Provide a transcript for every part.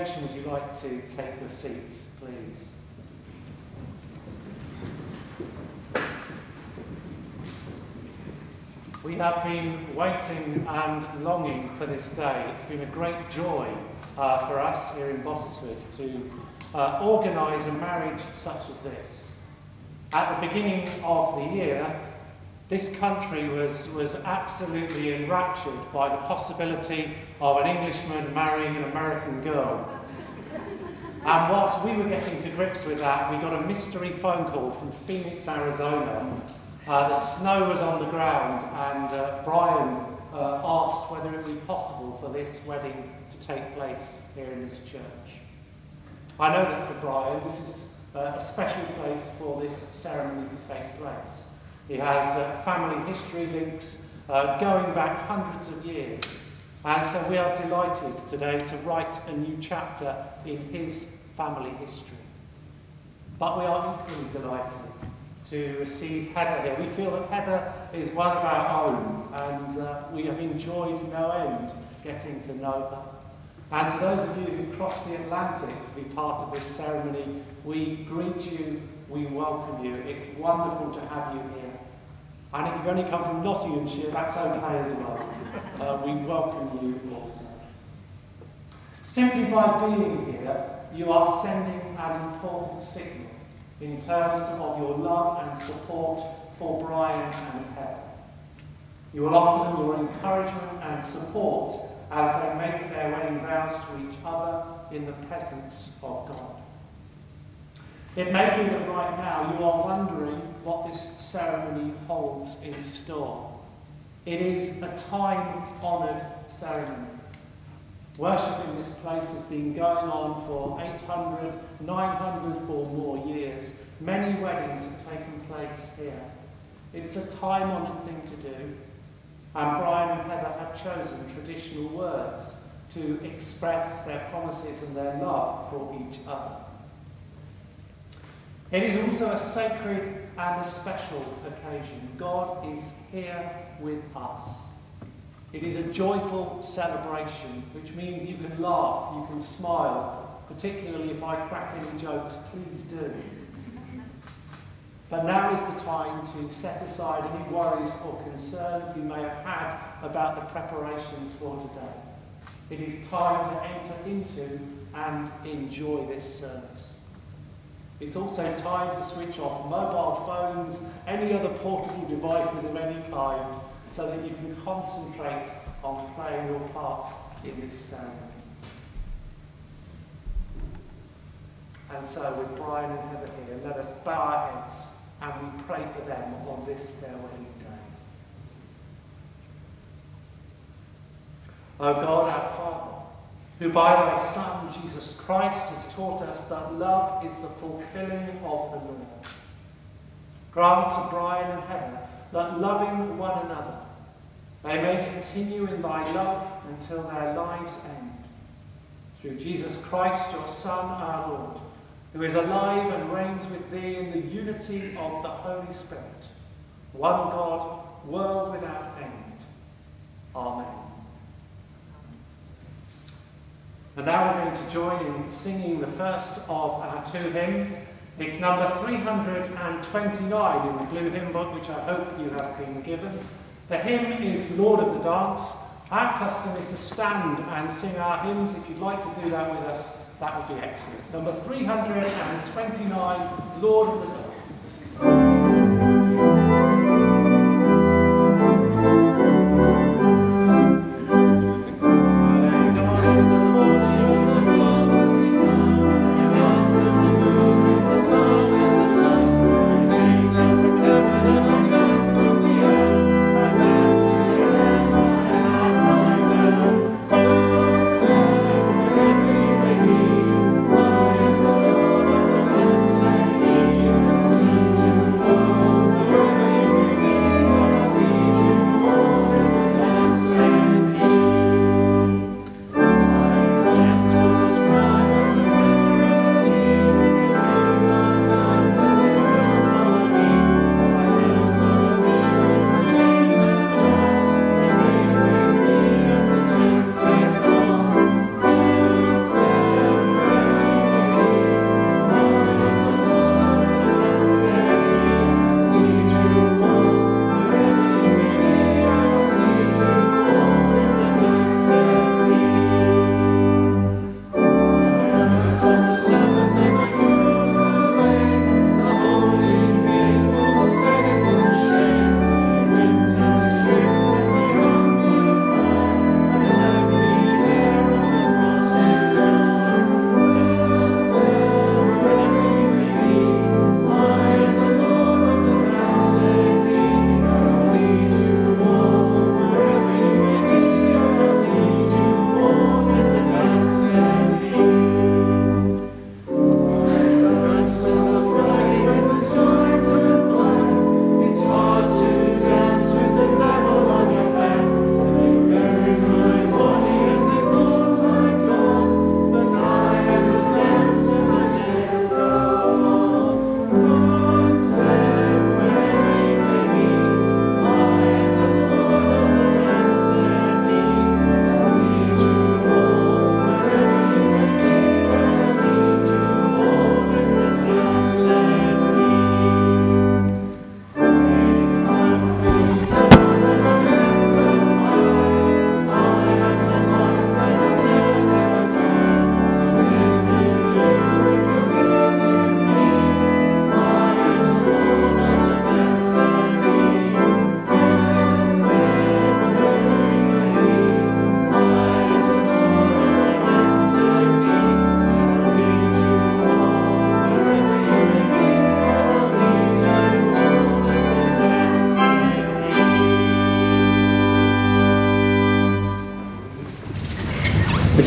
congregation, would you like to take your seats, please? We have been waiting and longing for this day. It's been a great joy uh, for us here in Bottesford to uh, organise a marriage such as this. At the beginning of the year, this country was, was absolutely enraptured by the possibility of an Englishman marrying an American girl. And whilst we were getting to grips with that, we got a mystery phone call from Phoenix, Arizona. Uh, the snow was on the ground, and uh, Brian uh, asked whether it would be possible for this wedding to take place here in this church. I know that for Brian, this is uh, a special place for this ceremony to take place. He has uh, family history links uh, going back hundreds of years. And so we are delighted today to write a new chapter in his family history. But we are equally delighted to receive Heather here. We feel that Heather is one of our own, and uh, we have enjoyed no end getting to know her. And to those of you who crossed the Atlantic to be part of this ceremony, we greet you, we welcome you. It's wonderful to have you here. And if you've only come from Nottinghamshire, that's okay as well. Uh, we welcome you also. Simply by being here, you are sending an important signal in terms of your love and support for Brian and Heather. You will offer them your encouragement and support as they make their wedding vows to each other in the presence of God. It may be that right now you are wondering what this ceremony holds in store. It is a time-honoured ceremony. Worship in this place has been going on for 800, 900 or more years. Many weddings have taken place here. It's a time-honoured thing to do. And Brian and Heather have chosen traditional words to express their promises and their love for each other. It is also a sacred and a special occasion. God is here with us. It is a joyful celebration, which means you can laugh, you can smile, particularly if I crack any jokes, please do. But now is the time to set aside any worries or concerns you may have had about the preparations for today. It is time to enter into and enjoy this service. It's also time to switch off mobile phones, any other portable devices of any kind, so that you can concentrate on playing your part in this ceremony. And so with Brian and Heather here, let us bow our heads and we pray for them on this their wedding day. O God, our Father, who by thy Son, Jesus Christ, has taught us that love is the fulfilling of the law. Grant to Brian and Heather that loving one another, they may continue in thy love until their lives end. Through Jesus Christ, your Son, our Lord, who is alive and reigns with thee in the unity of the Holy Spirit, one God, world without end. Amen. And now we're going to join in singing the first of our two hymns. It's number 329 in the blue hymn book, which I hope you have been given. The hymn is Lord of the Dance. Our custom is to stand and sing our hymns. If you'd like to do that with us, that would be excellent. Number 329, Lord of the Dance.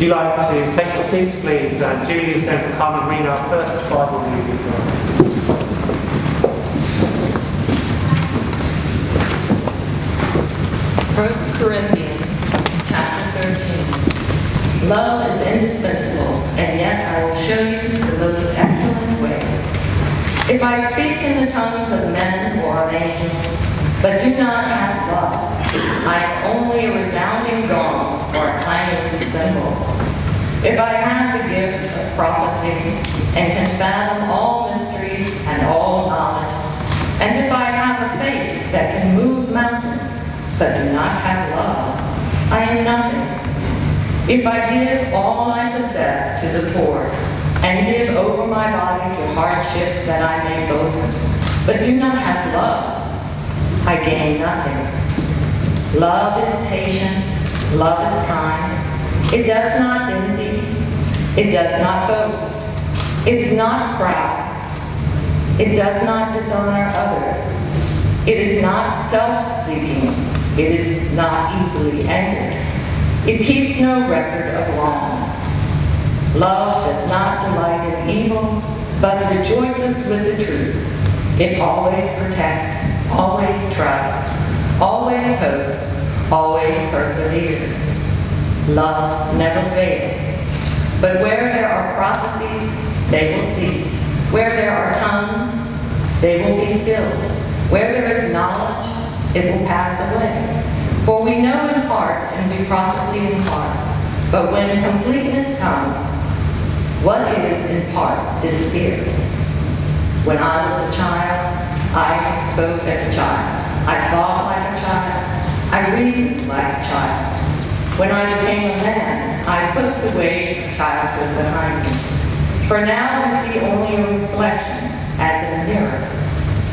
You like to take your seats, please? And Julie is going to come and read our first Bible reading for us. First Corinthians chapter 13. Love is indispensable, and yet I will show you the most excellent way. If I speak in the tongues of men or of angels, but do not have love, I am only a resounding gong or a clanging cymbal. If I have the gift of prophecy and can fathom all mysteries and all knowledge, and if I have a faith that can move mountains, but do not have love, I am nothing. If I give all I possess to the poor, and give over my body to hardship that I may boast, but do not have love, I gain nothing. Love is patient. Love is kind. It does not envy. It does not boast. It is not proud. It does not dishonor others. It is not self-seeking. It is not easily angered. It keeps no record of wrongs. Love does not delight in evil, but rejoices with the truth. It always protects, always trusts, always hopes, always perseveres. Love never fails. But where there are prophecies, they will cease. Where there are tongues, they will be stilled. Where there is knowledge, it will pass away. For we know in part and we prophesy in part. But when completeness comes, what is in part disappears. When I was a child, I spoke as a child. I thought like a child. I reasoned like a child. When I became a man, I put the ways of childhood behind me. For now I see only a reflection, as in a mirror.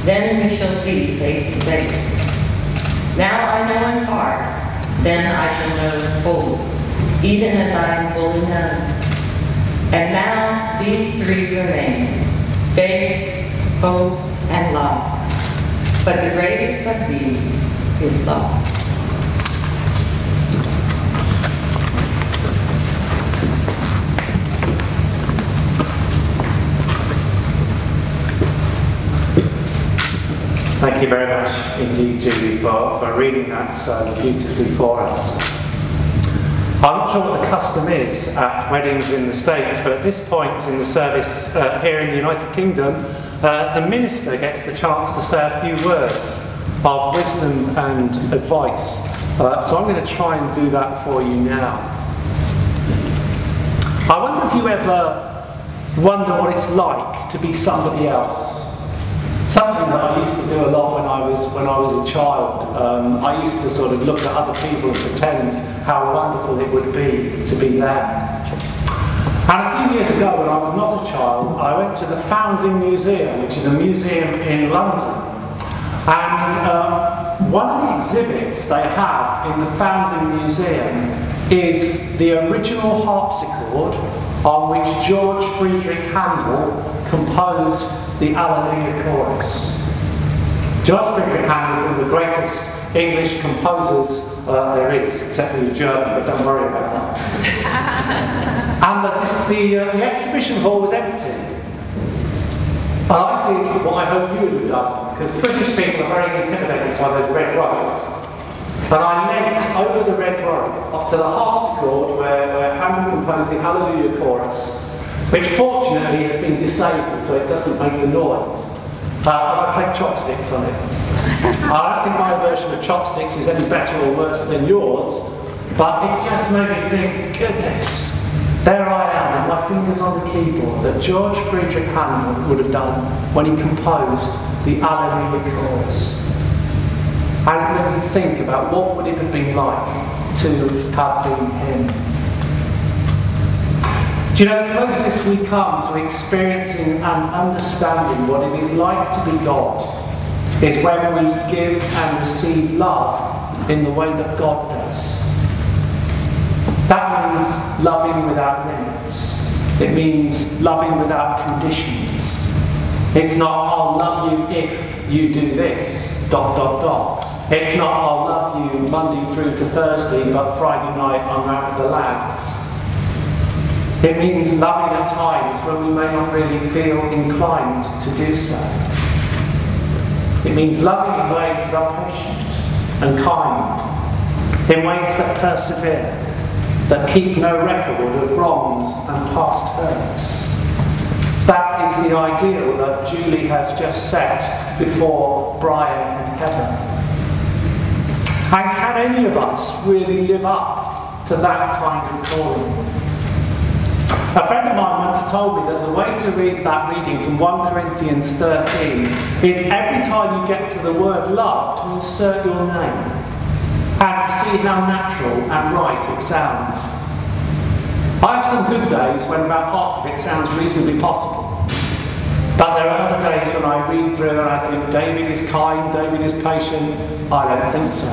Then we shall see face to face. Now I know in part, then I shall know fully, even as I am fully known. And now these three remain, faith, hope, and love. But the greatest of these is love. Very much indeed, Julie, for, for reading that so beautifully for us. I'm not sure what the custom is at weddings in the States, but at this point in the service uh, here in the United Kingdom, uh, the minister gets the chance to say a few words of wisdom and advice. Uh, so I'm going to try and do that for you now. I wonder if you ever wonder what it's like to be somebody else. Something that I used to do a lot when I was when I was a child. Um, I used to sort of look at other people and pretend how wonderful it would be to be there. And a few years ago, when I was not a child, I went to the Foundling Museum, which is a museum in London. And uh, one of the exhibits they have in the Foundling Museum is the original harpsichord on which George Friedrich Handel composed the Alleluia Chorus. George Friedrich Handel is one of the greatest English composers uh, there is, except he's German, but don't worry about that. and the, this, the, uh, the exhibition hall was empty. And I did what I hope you would have done, because British people are very intimidated by those red robes. And I leant over the red robe up to the harpsichord where, where Handel composed the Hallelujah chorus, which fortunately has been disabled so it doesn't make the noise. Uh, and I played chopsticks on it. I don't think my version of chopsticks is any better or worse than yours, but it just made me think, goodness, there I am, with my fingers on the keyboard, that George Friedrich Handel would have done when he composed the Alleluia chorus. And it made me think about what would it have been like to have been him. You know, the closest we come to experiencing and understanding what it is like to be God is when we give and receive love in the way that God does. That means loving without limits. It means loving without conditions. It's not, I'll love you if you do this, dot, dot, dot. It's not, I'll love you Monday through to Thursday, but Friday night I'm out with the lads. It means loving at times when we may not really feel inclined to do so. It means loving in ways that are patient and kind, in ways that persevere, that keep no record of wrongs and past hurts. That is the ideal that Julie has just set before Brian and Heather. And can any of us really live up to that kind of calling? A friend of mine once told me that the way to read that reading from 1 Corinthians 13 is every time you get to the word love to insert your name and to see how natural and right it sounds. I have some good days when about half of it sounds reasonably possible. But there are other days when I read through and I think David is kind, David is patient. I don't think so.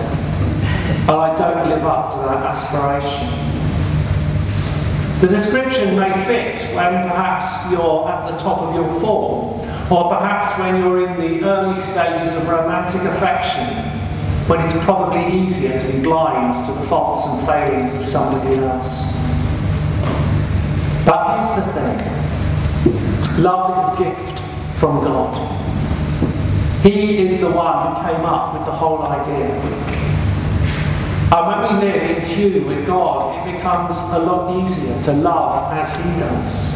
But I don't live up to that aspiration. The description may fit when perhaps you're at the top of your form, or perhaps when you're in the early stages of romantic affection, when it's probably easier to be blind to the faults and failings of somebody else. But here's the thing love is a gift from God. He is the one who came up with the whole idea. And when we live in tune with God, it becomes a lot easier to love as He does.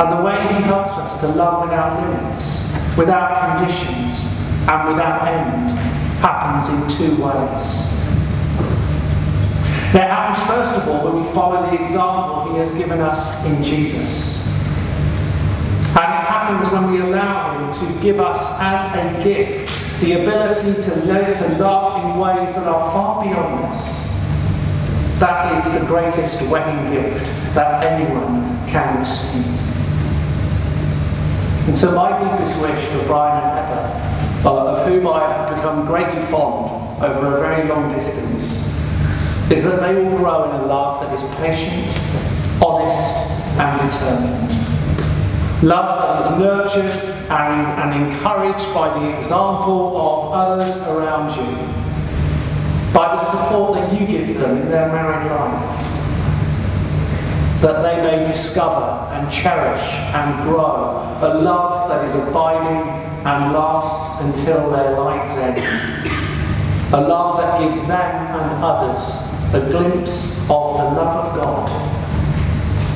And the way He helps us to love without limits, without conditions, and without end happens in two ways. It happens first of all when we follow the example He has given us in Jesus. Happens when we allow Him to give us as a gift the ability to learn to love in ways that are far beyond us. That is the greatest wedding gift that anyone can receive. And so my deepest wish for Brian and Heather, uh, of whom I have become greatly fond over a very long distance, is that they will grow in a love that is patient, honest, and determined. Love that is nurtured and, and encouraged by the example of others around you, by the support that you give them in their married life, that they may discover and cherish and grow a love that is abiding and lasts until their lives end. A love that gives them and others a glimpse of the love of God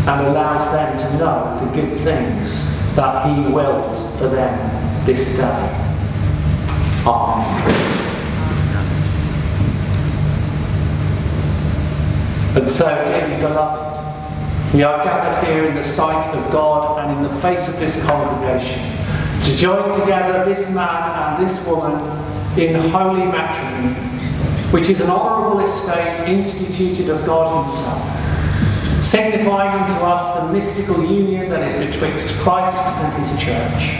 and allows them to know the good things that he wills for them this day. Amen. And so, dearly beloved, we are gathered here in the sight of God and in the face of this congregation to join together this man and this woman in holy matrimony, which is an honourable estate instituted of God Himself signifying unto us the mystical union that is betwixt Christ and his church,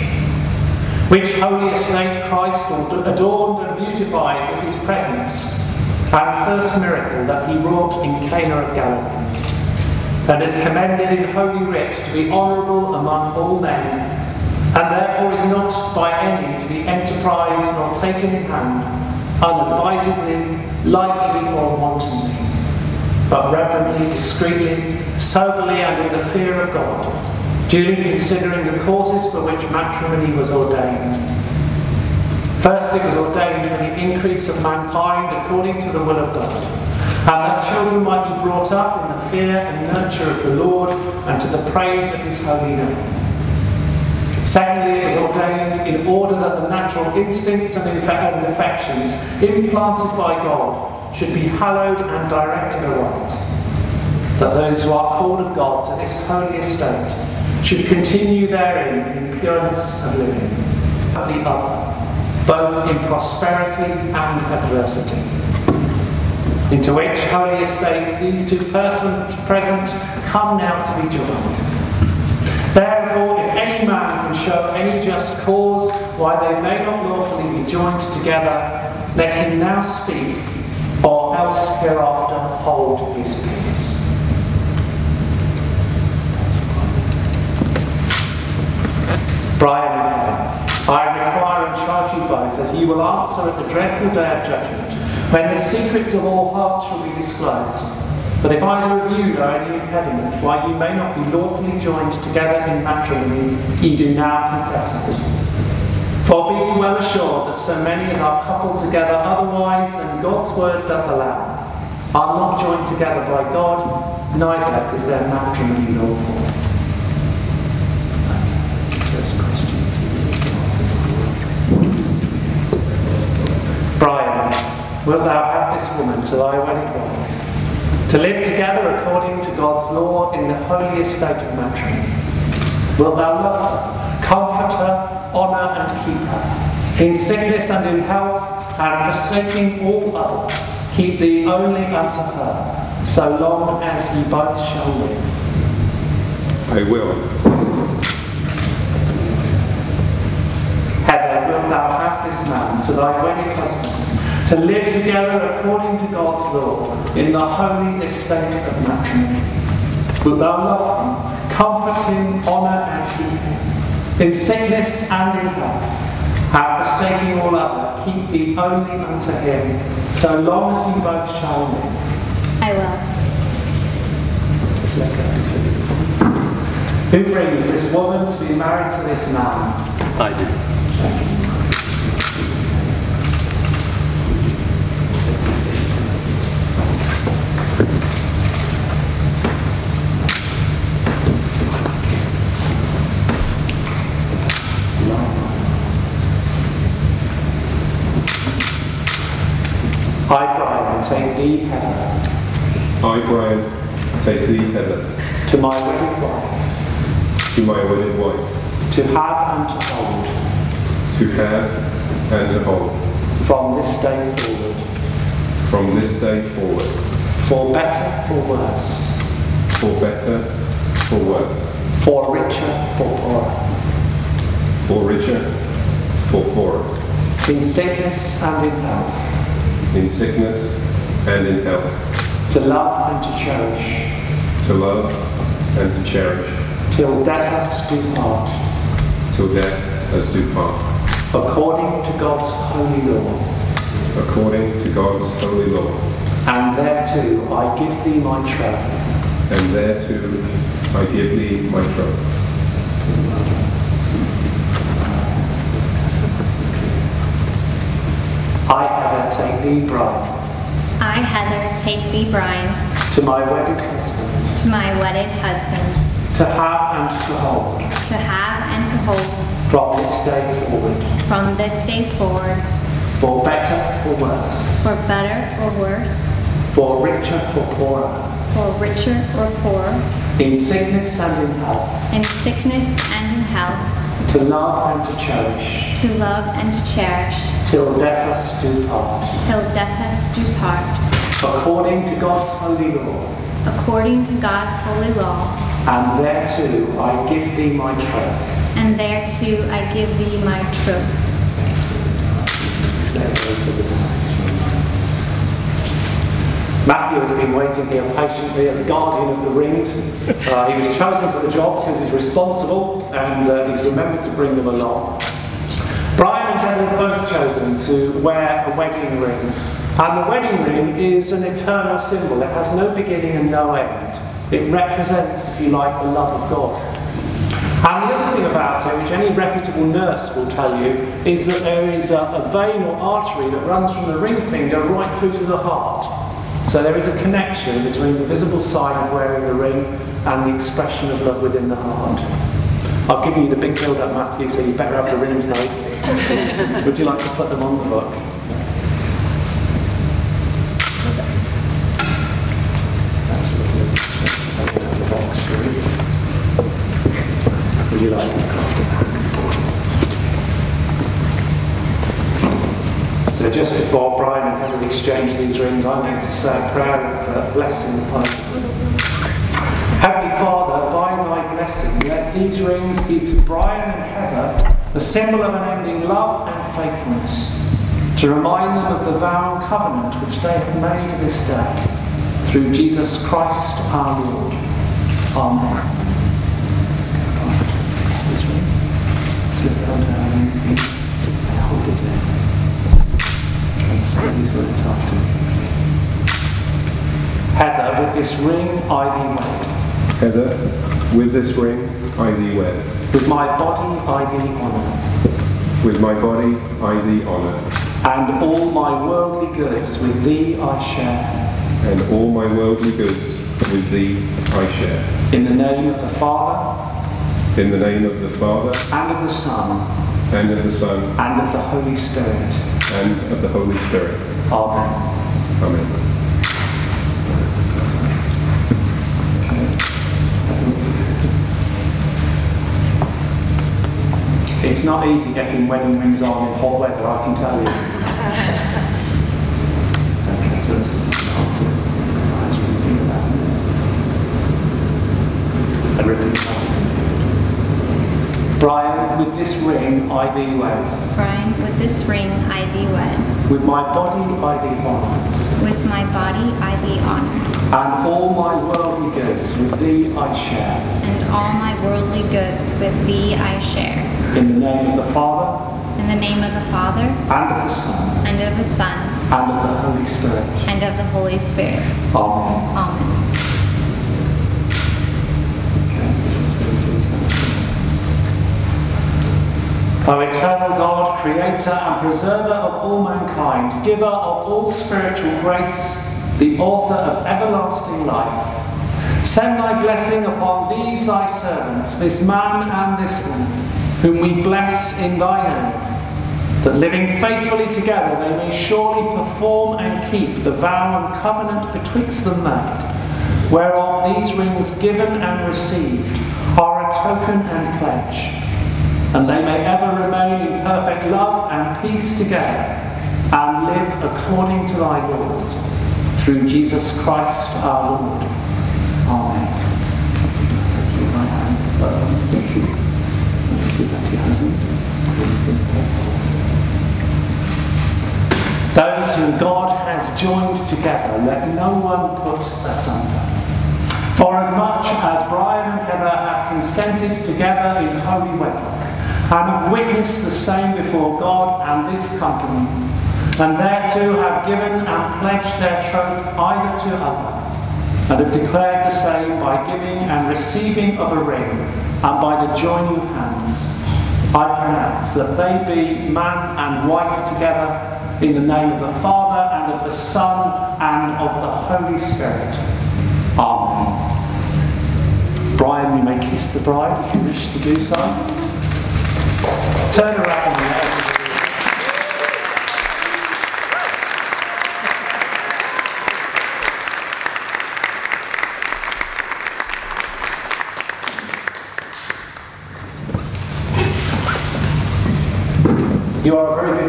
which holy estate Christ adorned and beautified with his presence, and first miracle that he wrought in Cana of Galilee, and is commended in Holy Writ to be honourable among all men, and therefore is not by any to be enterprised nor taken in hand, unadvisedly, lightly, or wantonly but reverently, discreetly, soberly, and in the fear of God, duly considering the causes for which matrimony was ordained. First, it was ordained for the increase of mankind according to the will of God, and that children might be brought up in the fear and nurture of the Lord and to the praise of his holy name. Secondly, it was ordained in order that the natural instincts and affections implanted by God should be hallowed and directed aright, that those who are called of God to this holy estate should continue therein in pureness of living, of the other, both in prosperity and adversity. Into which holy estate these two persons present come now to be joined. Therefore, if any man can show any just cause why they may not lawfully be joined together, let him now speak or else hereafter hold his peace. Brian I require and charge you both as you will answer at the dreadful day of judgment, when the secrets of all hearts shall be disclosed, But if either of you know any impediment why you may not be lawfully joined together in matrimony, ye do now confess it. For be ye well assured that so many as are coupled together otherwise than God's word doth allow, are not joined together by God, neither is their matrimony lawful. First question to you. Brian, wilt thou have this woman to thy wedding wife, to live together according to God's law in the holy estate of matrimony? Wilt thou love her, comfort her, honour and keep her, in sickness and in health, and forsaking all other, keep thee only unto her, so long as ye both shall live? I will. Heather, wilt thou have this man to thy wedded husband, to live together according to God's law in the holy estate of matrimony? Wilt thou love him, comfort him, honour and keep him, in sickness and in health, and forsaking all other, keep thee only unto him, so long as ye both shall live? I will. Just let go into this. Who brings this woman to be married to this man? I do. I, Brian, thee, Heather, I, Brian, take thee, Heather, to my wedded wife, to my wedded wife, to have and to hold, to have and to hold, from this day forward, from this day forward, for better, for worse, for better, for worse, for richer, for poorer, for richer, for poorer, in sickness and in health, in sickness and in health, to love and to cherish, to love and to cherish, till death us do part, till death us do part, according to God's holy law. according to God's holy law. And thereto I give thee my troth, And thereto I give thee my troth. I, Heather, take thee, bride, I, Heather, take thee, Brian, to my wedded husband, to my wedded husband, to have and to hold, to have and to hold. From this day forward, from this day forward, for better, for worse, for better or worse, for richer, for poorer, for richer or poorer, in sickness and in health, in sickness and in health, to love and to cherish, to love and to cherish, till death us do part, till death us do part, according to God's holy law. according to God's holy law. And thereto I give thee my troth. And thereto I give thee my troth. Matthew has been waiting here patiently as guardian of the rings. Uh, he was chosen for the job because he's responsible and uh, he's remembered to bring them along. Brian and Heather were both chosen to wear a wedding ring. And the wedding ring is an eternal symbol. It has no beginning and no end. It represents, if you like, the love of God. And the other thing about it, which any reputable nurse will tell you, is that there is a, a vein or artery that runs from the ring finger right through to the heart. So there is a connection between the visible sign of wearing the ring and the expression of love within the heart. I've given you the big build up, Matthew, so you better have the rings, mate. Would you like to put them on the book? That's lovely. Out of the box for you. Would you like to look after that? So just before Brian and Heather exchange these rings, I'm going to say a prayer of uh, blessing upon. Heavenly Father, thy blessing, let these rings be to Brian and Heather the symbol of unending love and faithfulness, to remind them of the vow and covenant which they have made this day, through Jesus Christ our Lord. Amen. Slip it ring, and hold it there. And say these words after me. Heather, with this ring I thee wed. Heather, with this ring I thee wed. With my body I thee honour. With my body I thee honour. And all my worldly goods with thee I share. And all my worldly goods with thee I share. In the name of the Father, In the name of the Father, and of the Son, and of the Son, and of the Holy Spirit. and of the Holy Spirit. Amen. Amen. It's not easy getting wedding rings on in hot weather, I can tell you. Okay, just eyes really feel that. A ribbon. Brian, with this ring I thee wed. Brian, with this ring I thee wed. With my body I thee honour. With my body I thee honour. And all my worldly goods with thee I share. And all my worldly goods with thee I share. In the name of the Father, In the name of the Father, and of the Son, and of the Son, and of the Holy Spirit. and of the Holy Spirit. Amen. Amen. O eternal God, creator and preserver of all mankind, giver of all spiritual grace, the author of everlasting life, send thy blessing upon these thy servants, this man and this woman, whom we bless in thy name, that living faithfully together they may surely perform and keep the vow and covenant betwixt them made, whereof these rings given and received are a token and pledge and they may ever remain in perfect love and peace together and live according to thy laws. Through Jesus Christ our Lord. Amen. Take your right hand. Uh, Thank you. Give that to your husband. Please give it to him. Those whom God has joined together, let no one put asunder. For as much as Brian and Heather have consented together in holy wedlock, and have witnessed the same before God and this company, and thereto have given and pledged their troth either to other, and have declared the same by giving and receiving of a ring, and by the joining of hands, I pronounce that they be man and wife together in the name of the Father and of the Son and of the Holy Spirit. Amen. Brian, you may kiss the bride if you wish to do so. Turn around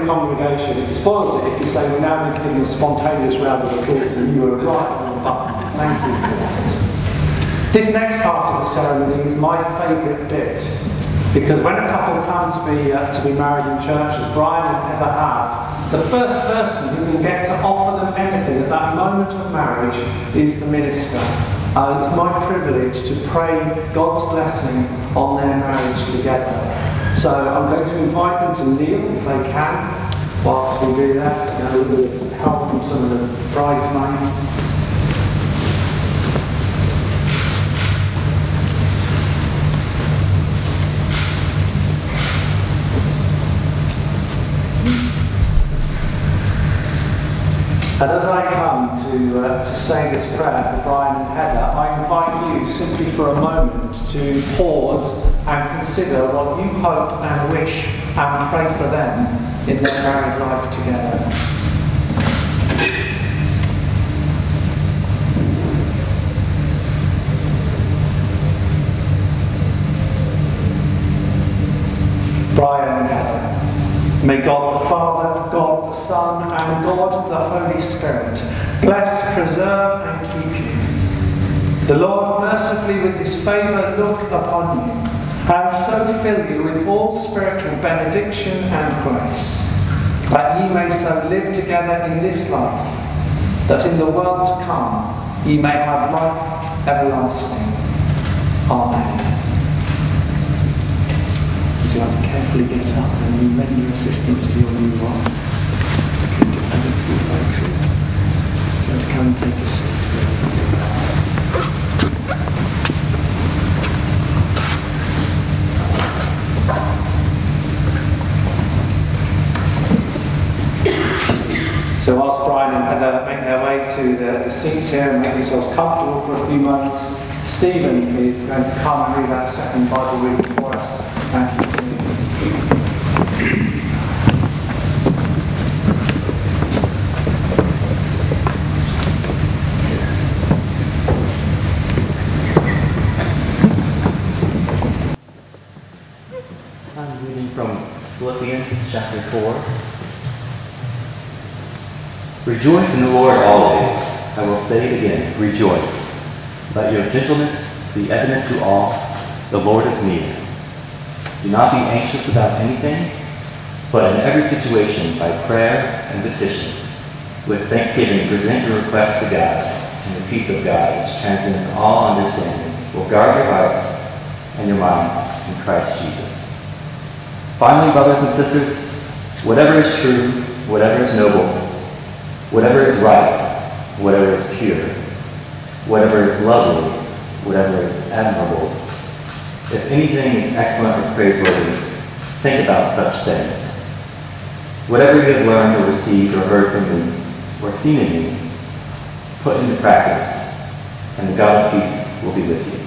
are congregation. Spoils it if you say we're now going to give them a spontaneous round of applause and you were right on the button. Thank you for that. This next part of the ceremony is my favourite bit because when a couple come to be, uh, to be married in church, as Brian and Heather have, the first person who can get to offer them anything at that moment of marriage is the minister. Uh, it's my privilege to pray God's blessing on their marriage together. So I'm going to invite them to kneel if they can whilst we do that, you know, with little help from some of the bridesmaids. And as I come to, uh, to say this prayer for Brian and Heather, I invite you simply for a moment to pause and consider what you hope and wish and pray for them in their married life together. Brian and Heather. May God Son, and God the Holy Spirit bless, preserve, and keep you. The Lord mercifully with his favour look upon you, and so fill you with all spiritual benediction and grace, that ye may so live together in this life, that in the world to come ye may have life everlasting. Amen. You like to carefully get up and lend assistance to your new wife? To come and take a seat? So whilst Brian and Heather make their way to the, the seats here and make themselves comfortable for a few moments, Stephen is going to come and read that second Bible reading for us. Thank you, Stephen. I'm reading from Philippians chapter 4. Rejoice in the Lord always. I will say it again, rejoice. Let your gentleness be evident to all. The Lord is near. Do not be anxious about anything, but in every situation, by prayer and petition, with thanksgiving, present your requests to God, and the peace of God, which transcends all understanding, will guard your hearts and your minds in Christ Jesus. Finally, brothers and sisters, whatever is true, whatever is noble, whatever is right, whatever is pure, whatever is lovely, whatever is admirable, if anything is excellent or praiseworthy, think about such things. Whatever you have learned or received or heard from me or seen in me, put into practice, and the God of peace will be with you.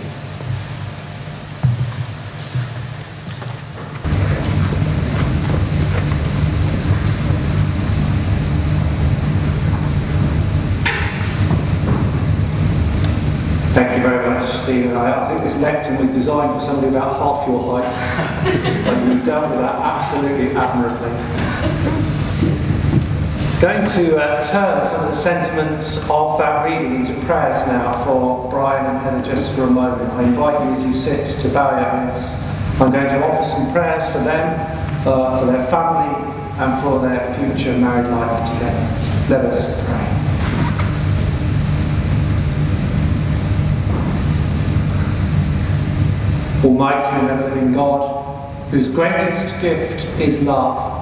I, think this lectern was designed for somebody about half your height. but you've dealt with that absolutely admirably. Going to uh, turn some of the sentiments of that reading into prayers now for Brian and Heather just for a moment. I invite you as you sit to bow your heads. I'm going to offer some prayers for them, uh, for their family, and for their future married life together. Let us pray. Almighty and ever-living God, whose greatest gift is love.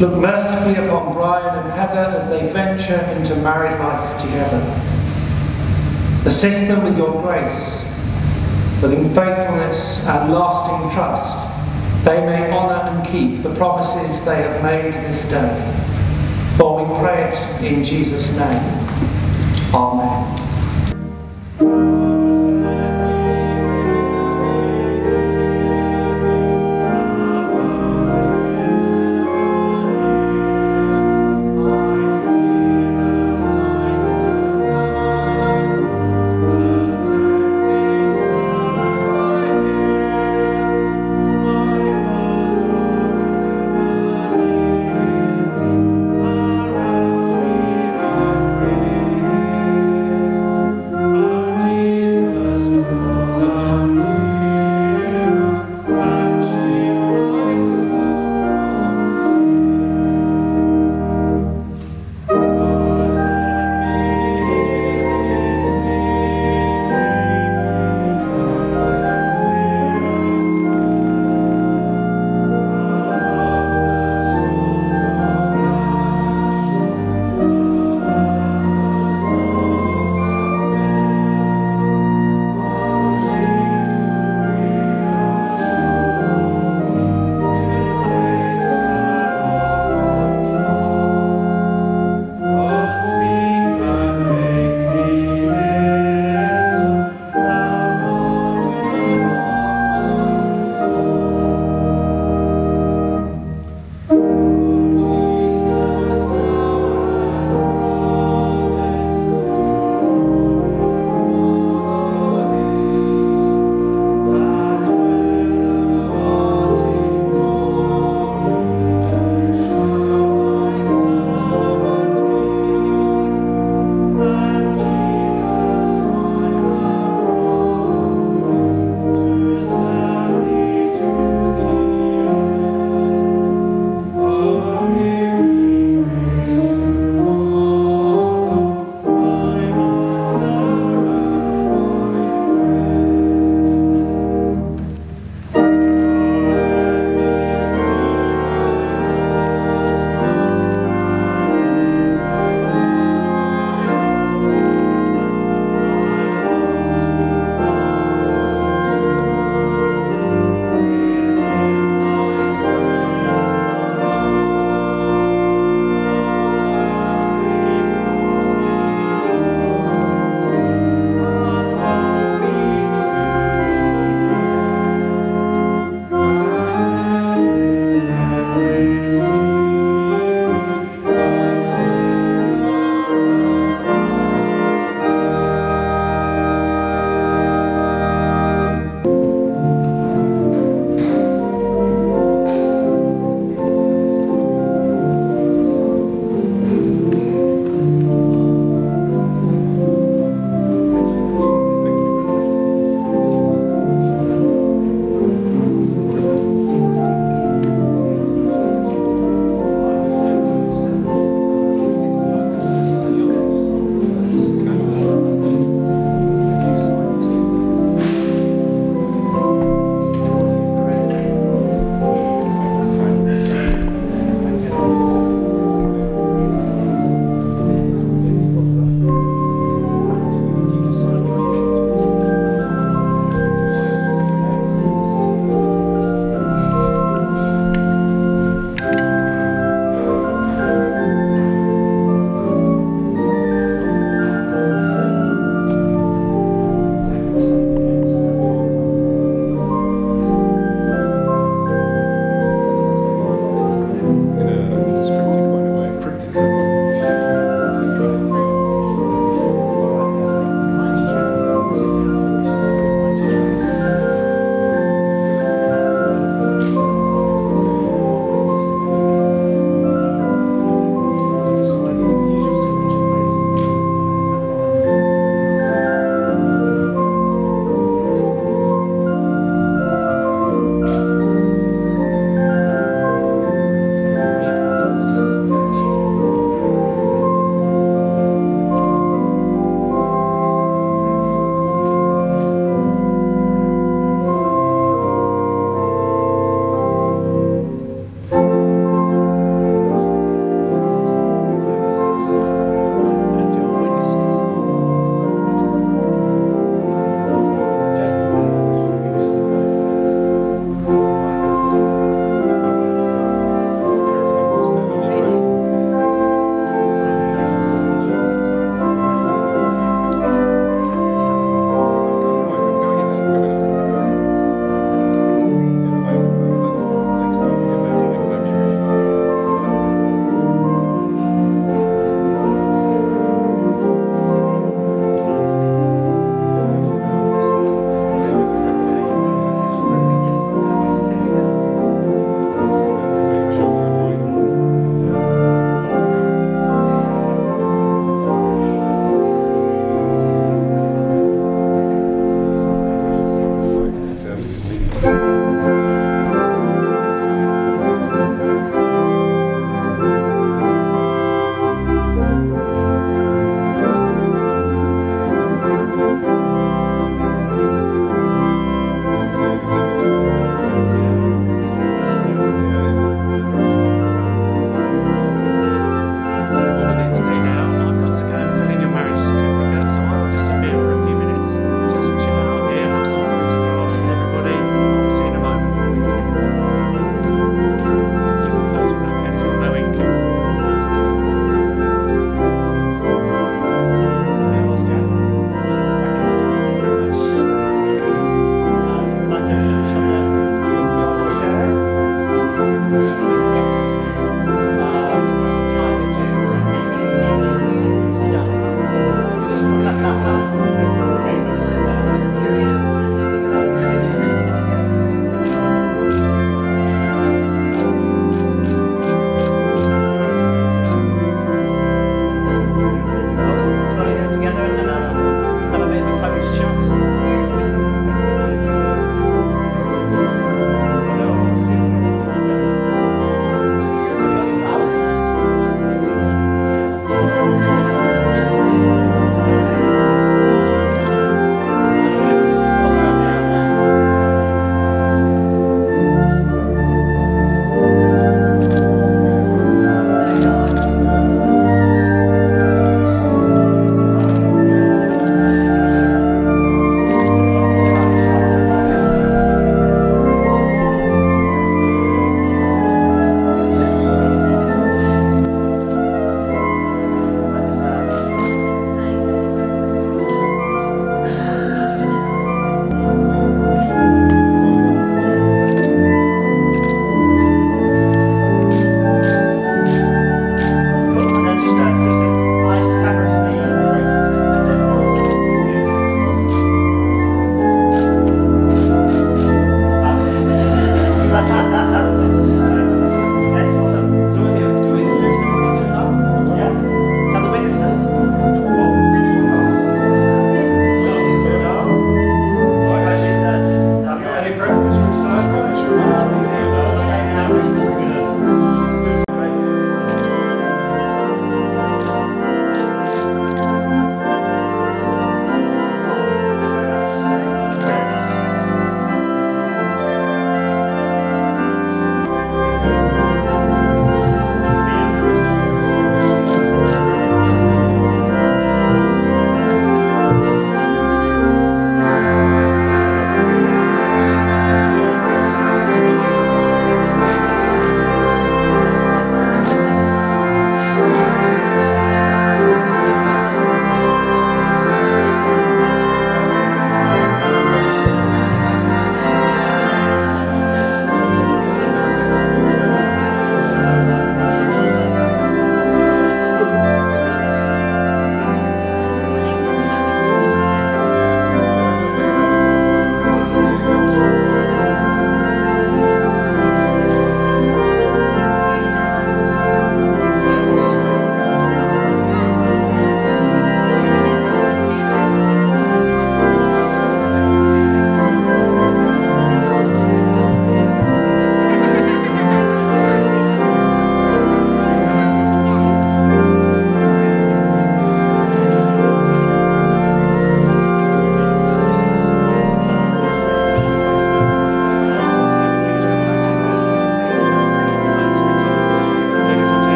Look mercifully upon Brian and Heather as they venture into married life together. Assist them with your grace, that in faithfulness and lasting trust they may honour and keep the promises they have made this day. For we pray it in Jesus' name. Amen.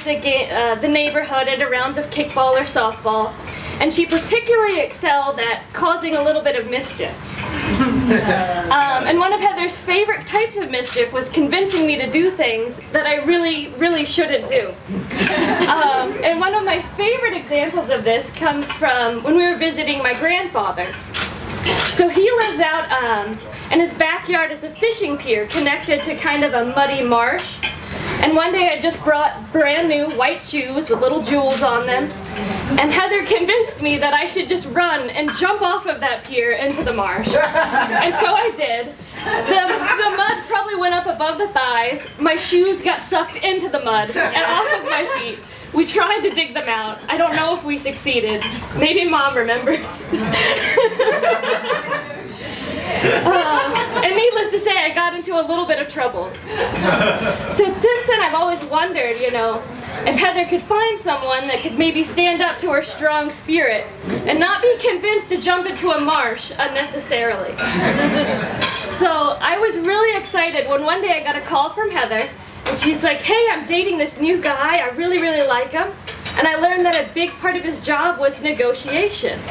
Organize the, uh, the neighborhood into rounds of kickball or softball, and she particularly excelled at causing a little bit of mischief. Um, and one of Heather's favorite types of mischief was convincing me to do things that I really, really shouldn't do. Um, and one of my favorite examples of this comes from when we were visiting my grandfather. So he lives out, um, and his backyard is a fishing pier connected to kind of a muddy marsh. And one day I just brought brand new white shoes with little jewels on them. And Heather convinced me that I should just run and jump off of that pier into the marsh. And so I did. The, the mud probably went up above the thighs. My shoes got sucked into the mud and off of my feet. We tried to dig them out. I don't know if we succeeded. Maybe mom remembers. Uh, and needless to say, I got into a little bit of trouble. So then, I've always wondered, you know, if Heather could find someone that could maybe stand up to her strong spirit and not be convinced to jump into a marsh unnecessarily. So I was really excited when one day I got a call from Heather, and she's like, hey, I'm dating this new guy. I really, really like him. And I learned that a big part of his job was negotiation.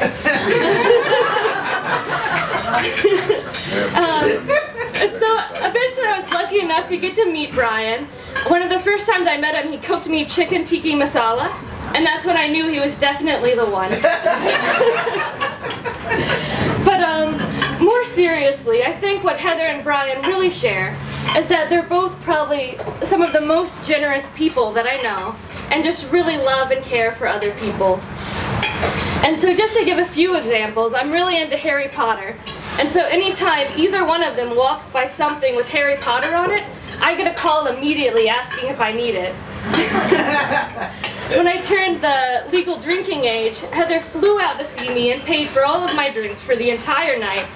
um, and so eventually I was lucky enough to get to meet Brian. One of the first times I met him, he cooked me chicken tikka masala. And that's when I knew he was definitely the one. but um, more seriously, I think what Heather and Brian really share is that they're both probably some of the most generous people that I know and just really love and care for other people. And so just to give a few examples, I'm really into Harry Potter. And so anytime either one of them walks by something with Harry Potter on it, I get a call immediately asking if I need it. when I turned the legal drinking age, Heather flew out to see me and paid for all of my drinks for the entire night.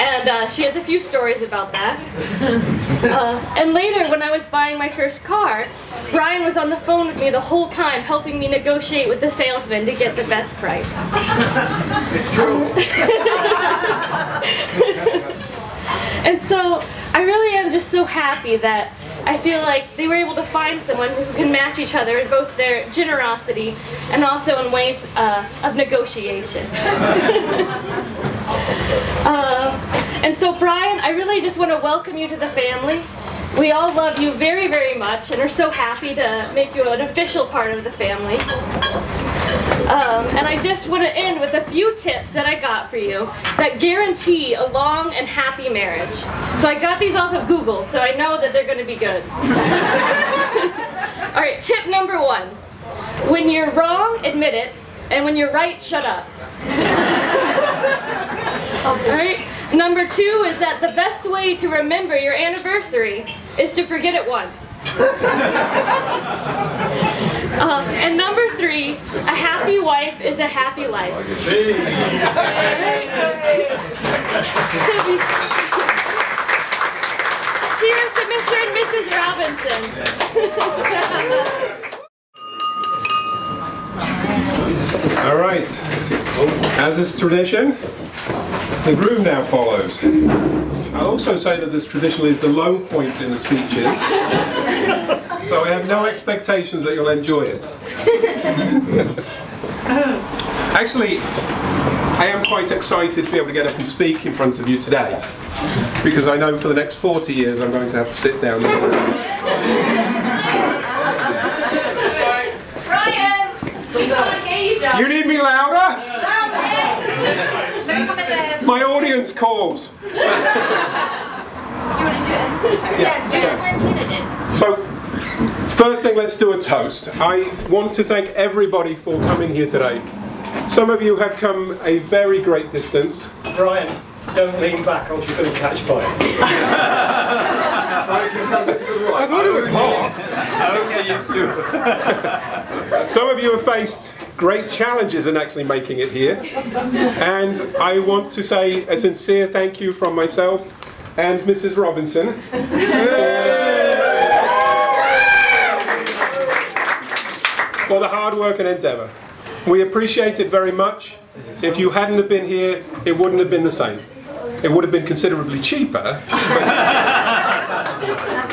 And uh, she has a few stories about that. Uh, and later, when I was buying my first car, Brian was on the phone with me the whole time, helping me negotiate with the salesman to get the best price. It's true. and so I really am just so happy that I feel like they were able to find someone who can match each other in both their generosity and also in ways uh, of negotiation. uh, and so, Brian, I really just want to welcome you to the family. We all love you very, very much and are so happy to make you an official part of the family. Um, and I just want to end with a few tips that I got for you that guarantee a long and happy marriage. So I got these off of Google, so I know that they're going to be good. All right, tip number one. When you're wrong, admit it, and when you're right, shut up. All right? Number two is that the best way to remember your anniversary is to forget it once. Uh, and number three, a happy wife is a happy life. Cheers to Mr. and Mrs. Robinson. All right. As is tradition, the groom now follows. I'll also say that this traditionally is the low point in the speeches, so I have no expectations that you'll enjoy it. Actually, I am quite excited to be able to get up and speak in front of you today, because I know for the next 40 years I'm going to have to sit down. Brian, we gotta get you down. You need me louder? My calls. Do you want to do it at the same? Yeah, yeah. what Tina did. So, first thing, let's do a toast. I want to thank everybody for coming here today. Some of you have come a very great distance. Brian, don't lean back or you're going to catch fire. I thought it was hard. Some of you have faced great challenges in actually making it here. And I want to say a sincere thank you from myself and Mrs. Robinson. for the hard work and endeavour. We appreciate it very much. If you hadn't have been here, it wouldn't have been the same. It would have been considerably cheaper.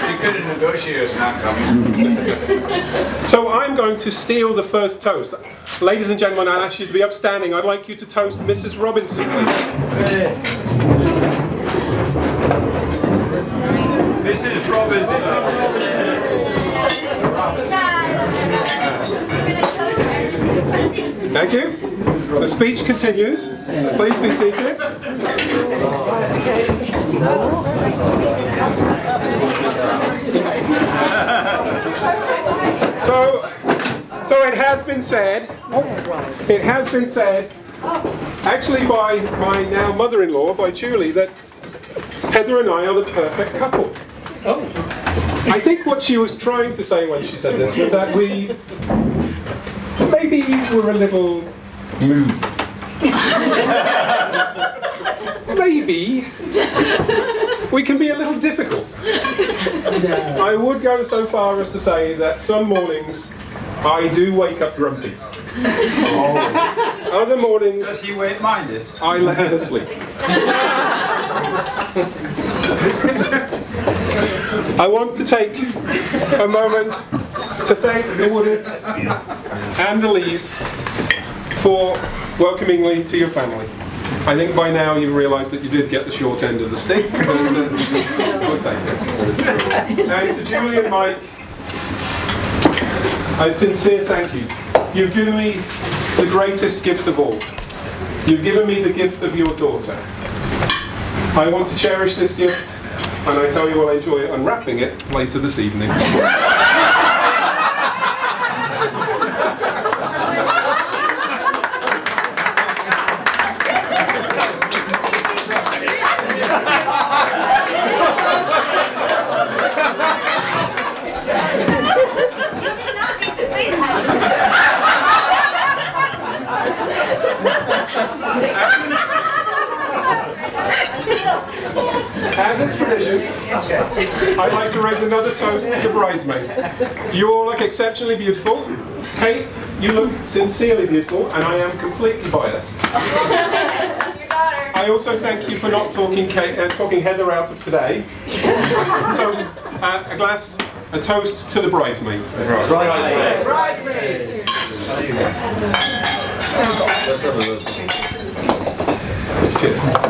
You could have negotiated us not coming. So I'm going to steal the first toast. Ladies and gentlemen, I'll ask you to be upstanding. I'd like you to toast Mrs. Robinson. Mrs. Robinson. Thank you. The speech continues. Please be seated. So, so it has been said, it has been said, actually by my now mother-in-law, by Julie, that Heather and I are the perfect couple. Oh. I think what she was trying to say when she said this was that we maybe we're a little moved. Mm. maybe we can be a little difficult. I would go so far as to say that some mornings I do wake up grumpy. Oh. Other mornings Does he wait minded? I let her sleep. I want to take a moment to thank the Woodards and the Lees for welcoming me to your family. I think by now you've realised that you did get the short end of the stick, but uh, we'll. And to Julie and Mike, a sincere thank you. You've given me the greatest gift of all. You've given me the gift of your daughter. I want to cherish this gift, and I tell you I'll enjoy unwrapping it later this evening. As is tradition, I'd like to raise another toast to the bridesmaids. You all look exceptionally beautiful. Kate, you look sincerely beautiful, and I am completely biased. I also thank you for not talking, Kate, uh, talking Heather out of today. So, uh, a glass, a toast to the bridesmaids. Bridesmaids. Cheers. I'd also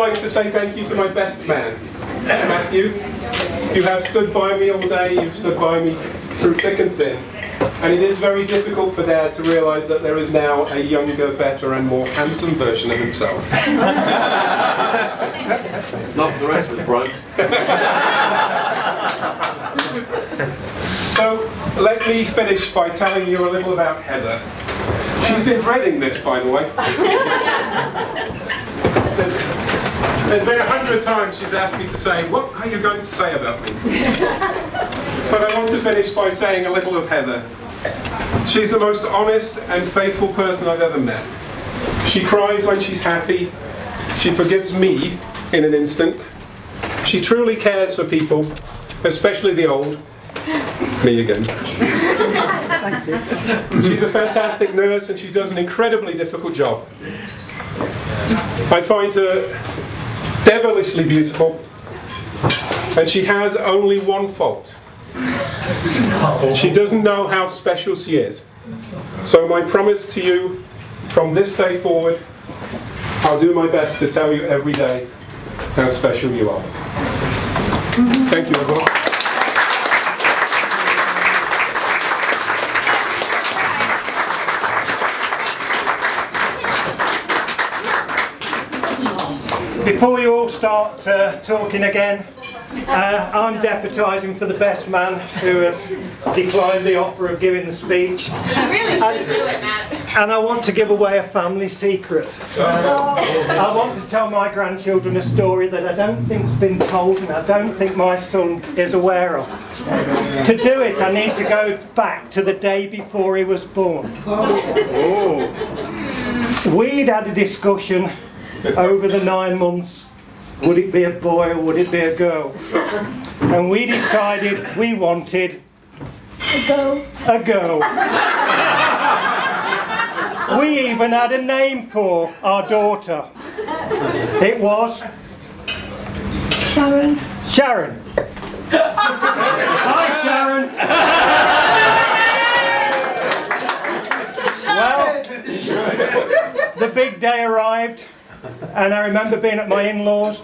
like to say thank you to my best man, Matthew. You have stood by me all day, you've stood by me through thick and thin. And it is very difficult for Dad to realise that there is now a younger, better and more handsome version of himself. Not for the rest of us, bro. So let me finish by telling you a little about Heather. She's been dreading this, by the way. There's, there's been a hundred times she's asked me to say, what are you going to say about me? But I want to finish by saying a little of Heather. She's the most honest and faithful person I've ever met. She cries when she's happy. She forgives me in an instant. She truly cares for people, especially the old. Me again. Thank you. She's a fantastic nurse and she does an incredibly difficult job. I find her devilishly beautiful and she has only one fault. She doesn't know how special she is. So my promise to you from this day forward, I'll do my best to tell you every day how special you are. Thank you everyone. Before you all start uh, talking again, uh, I'm deputising for the best man who has declined the offer of giving the speech. You really should do it, Matt. And I want to give away a family secret. Uh, I want to tell my grandchildren a story that I don't think's been told and I don't think my son is aware of. To do it, I need to go back to the day before he was born. Oh. We'd had a discussion over the nine months would it be a boy or would it be a girl? And we decided we wanted A go. a girl. We even had a name for our daughter. It was Sharon. Sharon. Hi, Sharon. well, the big day arrived, and I remember being at my in-laws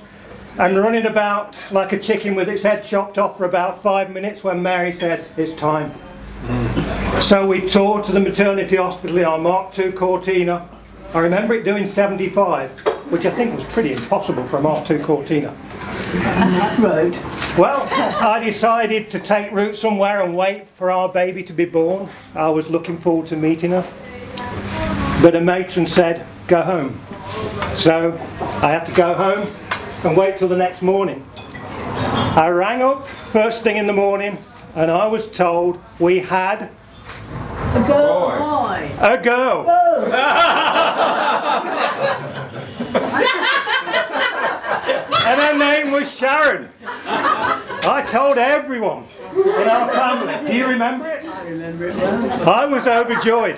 and running about like a chicken with its head chopped off for about five minutes when Mary said, it's time. So we toured to the maternity hospital in our Mark II Cortina. I remember it doing 75, which I think was pretty impossible for a Mark II Cortina. Road. Well, I decided to take root somewhere and wait for our baby to be born. I was looking forward to meeting her. But a matron said, go home. So I had to go home and wait till the next morning. I rang up first thing in the morning and I was told we had A girl. Boy. a girl. and her name was Sharon. I told everyone in our family. Do you remember it? I remember it well. I was overjoyed.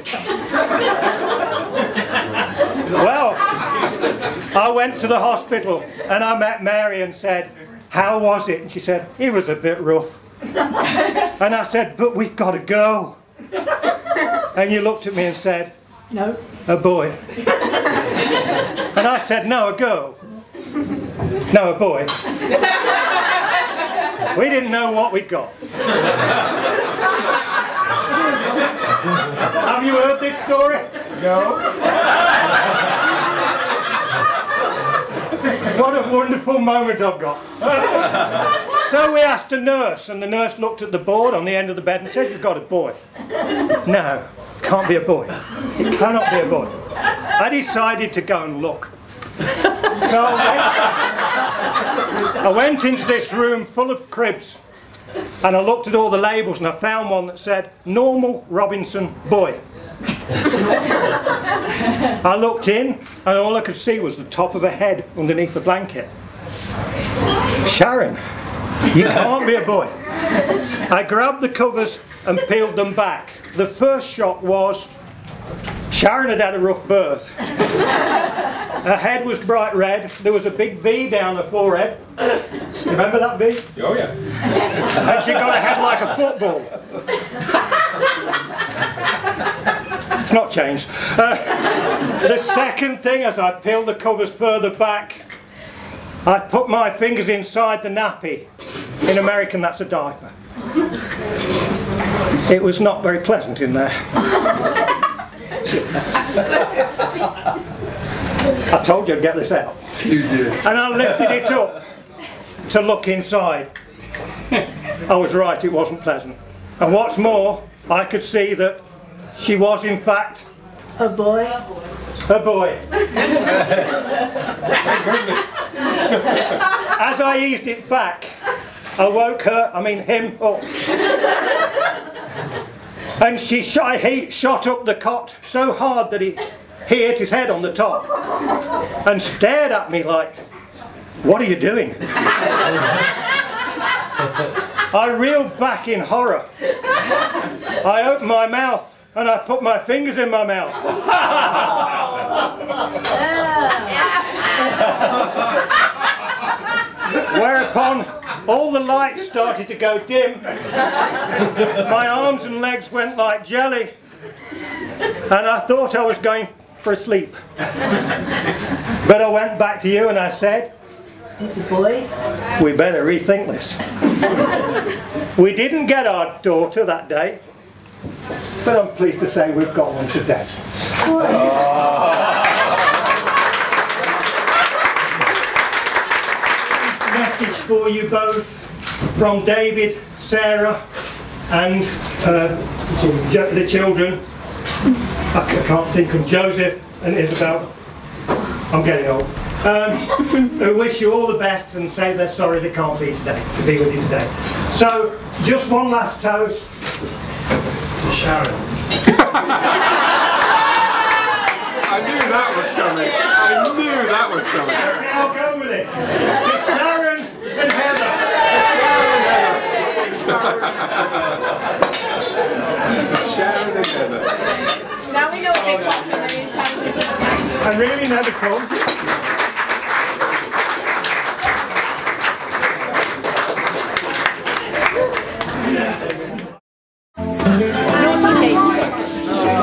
Well, I went to the hospital and I met Mary and said, How was it? And she said, It was a bit rough. And I said, But we've got to go. And you looked at me and said, No. A boy. And I said, No, a girl. No, a boy. We didn't know what we got. Have you heard this story? No. what a wonderful moment I've got. so we asked a nurse, and the nurse looked at the board on the end of the bed and said, You've got a boy. No, can't be a boy. It cannot be a boy. I decided to go and look. So I went, I went into this room full of cribs and I looked at all the labels and I found one that said Normal Robinson Boy. I looked in and all I could see was the top of a head underneath the blanket. Sharon, you can't be a boy. I grabbed the covers and peeled them back. The first shock was Sharon had had a rough birth. Her head was bright red. There was a big V down her forehead. Remember that V? Oh yeah. And she got a head like a football. It's not changed. Uh, the second thing, as I peeled the covers further back, I put my fingers inside the nappy. In American, that's a diaper. It was not very pleasant in there. I told you I'd get this out. You did. And I lifted it up to look inside. I was right, it wasn't pleasant. And what's more, I could see that she was in fact A boy. a boy. As I eased it back, I woke her, I mean him, up. And she shot, he shot up the cot so hard that he, he hit his head on the top and stared at me like, what are you doing? I reeled back in horror. I opened my mouth and I put my fingers in my mouth. Whereupon all the lights started to go dim. My arms and legs went like jelly. And I thought I was going for a sleep. But I went back to you and I said, He's a boy. we better rethink this. we didn't get our daughter that day, but I'm pleased to say we've got one today. Message for you both from David, Sarah, and uh, the children. I can't think of Joseph and Isabel. I'm getting old. Um, who wish you all the best and say they're sorry they can't be today, to be with you today. So, just one last toast to Sharon. I knew that was coming. I knew that was coming. I'll go with it. It's Sharon and Heather. It's Sharon and Heather. Sharon and Heather. Now we know what they're talking about. I really know the code.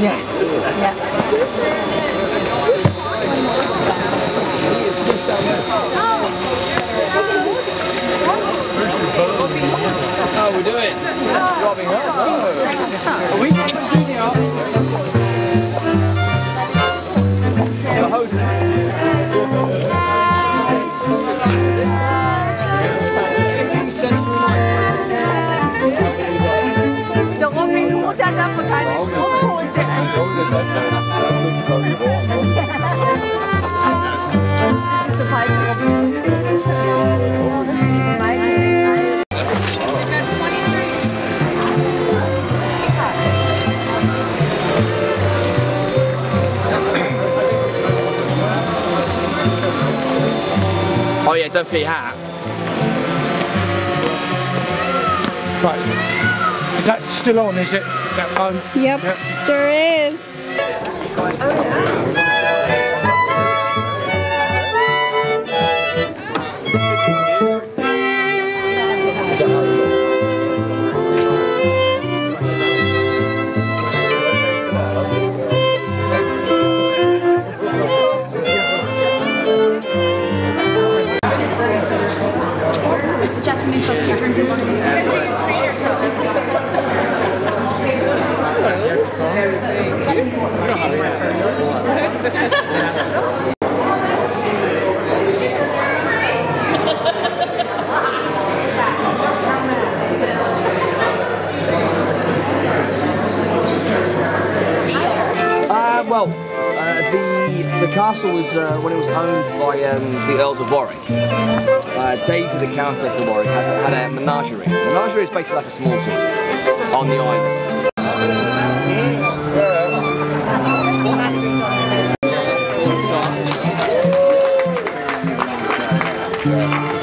Yeah. Yeah. Oh yeah, don't forget your hat. Right, that's still on, is it? That fun? Yep, yep. sure is. Oh, well, uh, the the castle was uh, when it was owned by um, the Earls of Warwick. Uh, Daisy, the Countess of Warwick, has had a menagerie. Menagerie is basically like a small zoo on the island. I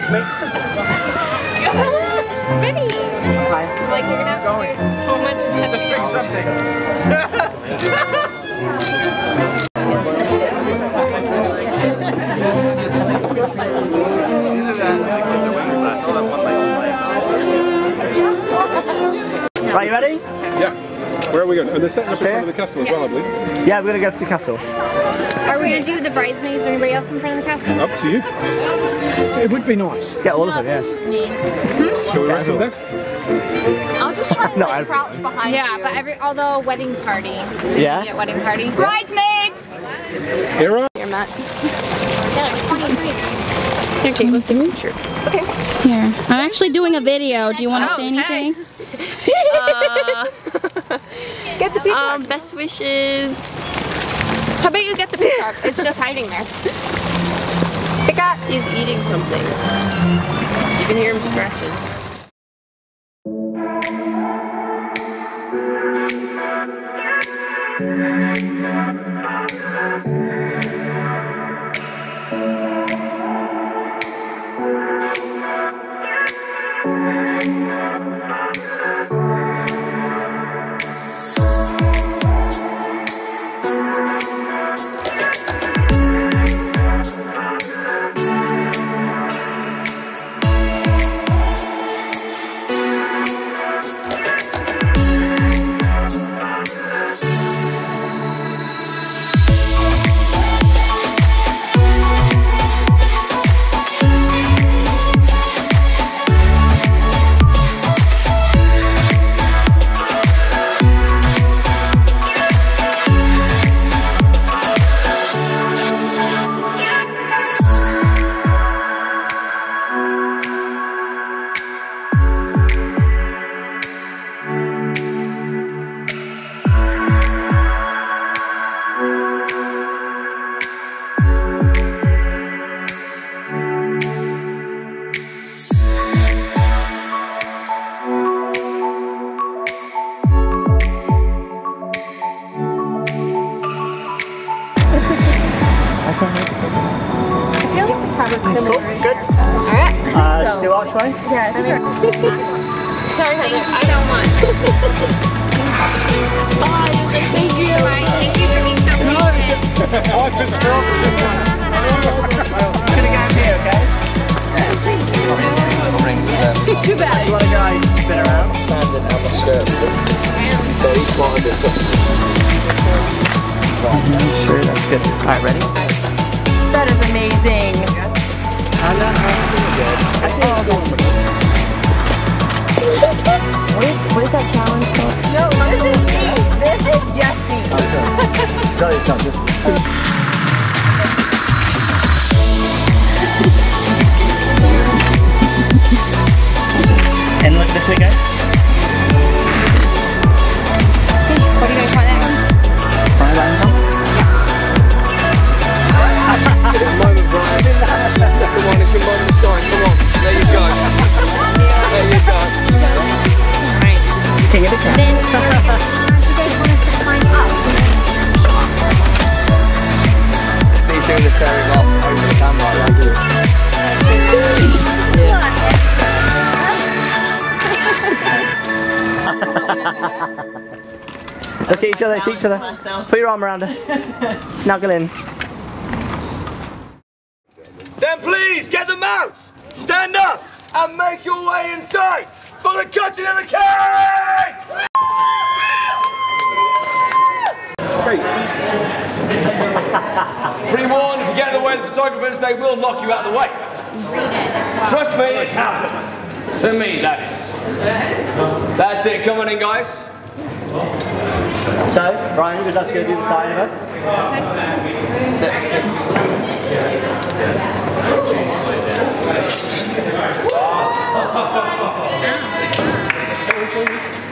god. Setting up in front of the castle as well, I believe. Yeah, we're gonna go to the castle. Are we gonna do the bridesmaids or anybody else in front of the castle? Up to you. It would be nice. Get all of them, yeah. Just me. Shall we wrestle then? I'll just try to No, like, crouch behind yeah, but every although wedding party. Yeah? Yeah, wedding party. Bridesmaids! Here on. Here, Matt. Yeah, there's 23. Here, Kate, let's see me. Okay. Here. I'm actually doing a video. Do you want to Oh, say anything? Uh, Get the picture. um, best wishes. How about you get the picture? It's just hiding there. Up. He's eating something. You can hear him scratching. Other. Put arm around her. Snuggle in. Then please get them out! Stand up and make your way inside for the cutting of the cake! Pre-warned, if you get in the way of the photographers, they will knock you out of the way. Trust me, it's happened. To me, that is. That's it, come on in, guys. So, Brian, we'd love to go do the sign of it.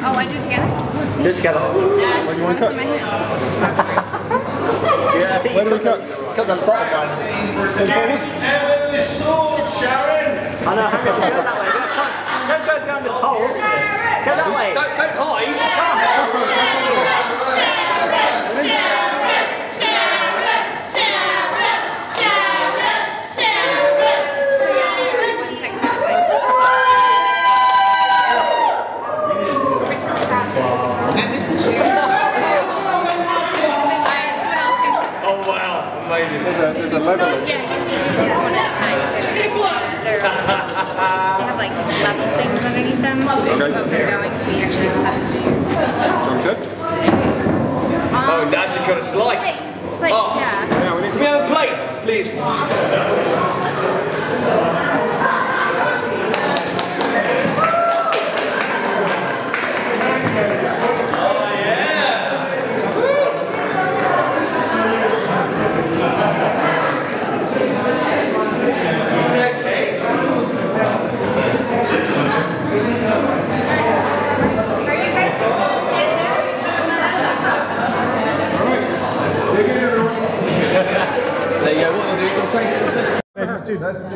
Oh, I to do it together? Do it together. What do you want to cut? Yeah, I think Where do we cut? Cut the bottom one. I know, hang on, go that way. Don't go behind the pole. Go that way. Don't, don't hide. There's a, there's a level. Yeah, you can do just one at a time. They're, they have like level things underneath them to keep Okay. them going, so you actually just have to do Sounds good. Oh, um, he's actually got a slice. plates, Oh. yeah. Can we have plates, please? What we'll do, we'll